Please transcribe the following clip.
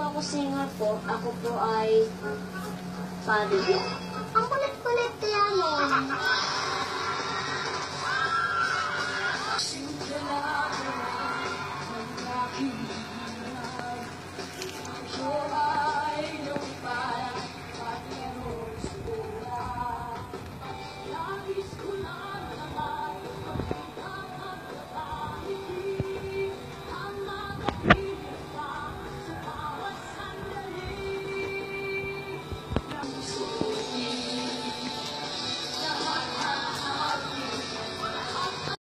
po ako singer po. Ako po ay pari. Ang kulit-kulit kaya mo.